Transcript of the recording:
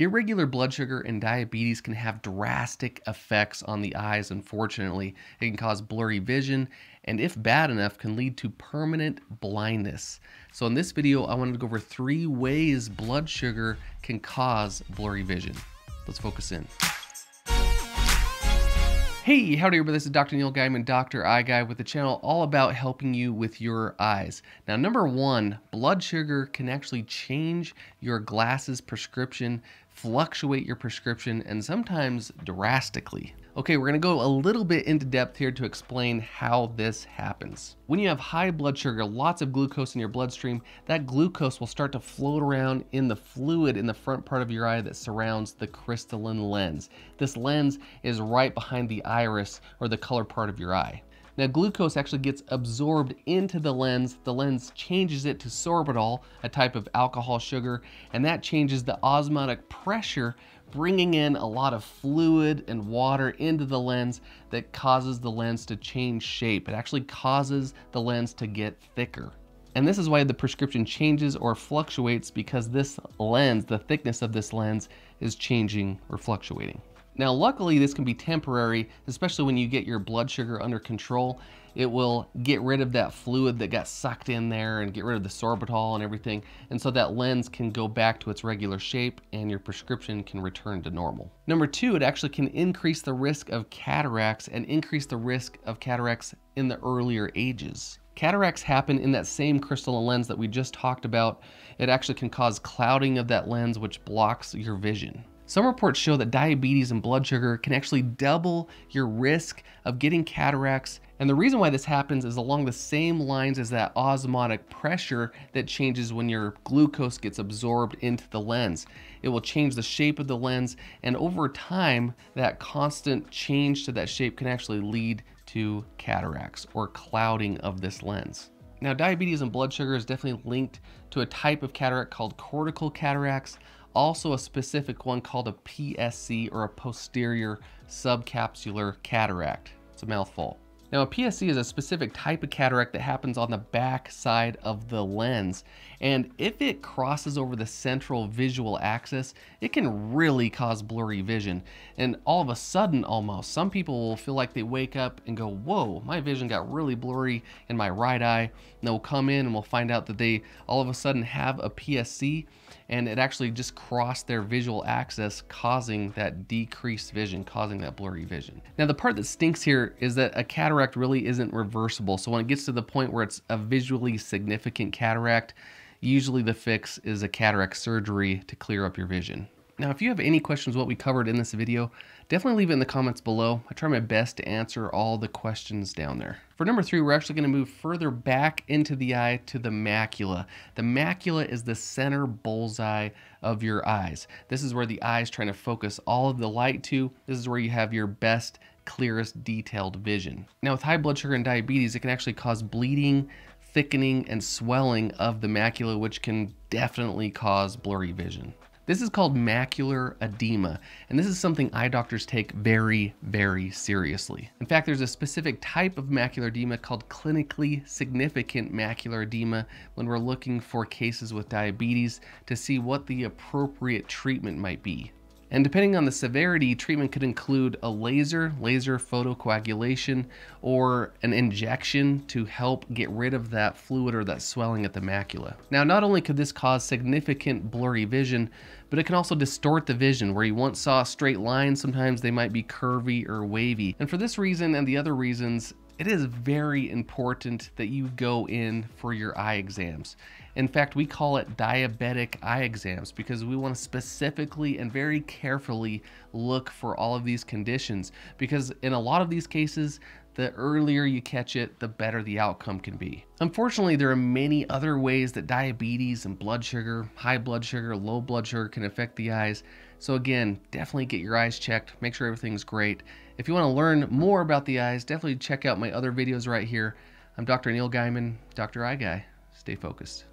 Irregular blood sugar and diabetes can have drastic effects on the eyes, unfortunately. It can cause blurry vision, and if bad enough, can lead to permanent blindness. So in this video, I wanted to go over three ways blood sugar can cause blurry vision. Let's focus in. Hey, howdy everybody, this is Dr. Neil Gaiman, Dr. Eye Guy with the channel all about helping you with your eyes. Now, number one, blood sugar can actually change your glasses prescription, fluctuate your prescription, and sometimes drastically. Okay, we're gonna go a little bit into depth here to explain how this happens. When you have high blood sugar, lots of glucose in your bloodstream, that glucose will start to float around in the fluid in the front part of your eye that surrounds the crystalline lens. This lens is right behind the iris or the color part of your eye. Now glucose actually gets absorbed into the lens. The lens changes it to sorbitol, a type of alcohol sugar, and that changes the osmotic pressure bringing in a lot of fluid and water into the lens that causes the lens to change shape. It actually causes the lens to get thicker. And this is why the prescription changes or fluctuates because this lens, the thickness of this lens is changing or fluctuating. Now, luckily, this can be temporary, especially when you get your blood sugar under control. It will get rid of that fluid that got sucked in there and get rid of the sorbitol and everything. And so that lens can go back to its regular shape and your prescription can return to normal. Number two, it actually can increase the risk of cataracts and increase the risk of cataracts in the earlier ages. Cataracts happen in that same crystalline lens that we just talked about. It actually can cause clouding of that lens, which blocks your vision. Some reports show that diabetes and blood sugar can actually double your risk of getting cataracts. And the reason why this happens is along the same lines as that osmotic pressure that changes when your glucose gets absorbed into the lens. It will change the shape of the lens, and over time, that constant change to that shape can actually lead to cataracts or clouding of this lens. Now, diabetes and blood sugar is definitely linked to a type of cataract called cortical cataracts also a specific one called a PSC or a posterior subcapsular cataract. It's a mouthful. Now a PSC is a specific type of cataract that happens on the back side of the lens. And if it crosses over the central visual axis, it can really cause blurry vision. And all of a sudden almost, some people will feel like they wake up and go, whoa, my vision got really blurry in my right eye. And they'll come in and we'll find out that they all of a sudden have a PSC and it actually just crossed their visual axis, causing that decreased vision, causing that blurry vision. Now the part that stinks here is that a cataract really isn't reversible. So when it gets to the point where it's a visually significant cataract, usually the fix is a cataract surgery to clear up your vision. Now, if you have any questions what we covered in this video, definitely leave it in the comments below. I try my best to answer all the questions down there. For number three, we're actually gonna move further back into the eye to the macula. The macula is the center bullseye of your eyes. This is where the eye is trying to focus all of the light to. This is where you have your best clearest detailed vision. Now with high blood sugar and diabetes, it can actually cause bleeding, thickening, and swelling of the macula, which can definitely cause blurry vision. This is called macular edema, and this is something eye doctors take very, very seriously. In fact, there's a specific type of macular edema called clinically significant macular edema when we're looking for cases with diabetes to see what the appropriate treatment might be. And depending on the severity, treatment could include a laser, laser photocoagulation, or an injection to help get rid of that fluid or that swelling at the macula. Now, not only could this cause significant blurry vision, but it can also distort the vision. Where you once saw straight line, sometimes they might be curvy or wavy. And for this reason and the other reasons, it is very important that you go in for your eye exams. In fact, we call it diabetic eye exams because we want to specifically and very carefully look for all of these conditions because in a lot of these cases, the earlier you catch it, the better the outcome can be. Unfortunately, there are many other ways that diabetes and blood sugar, high blood sugar, low blood sugar can affect the eyes. So again, definitely get your eyes checked, make sure everything's great. If you want to learn more about the eyes, definitely check out my other videos right here. I'm Dr. Neil Gaiman, Dr. Eye Guy. Stay focused.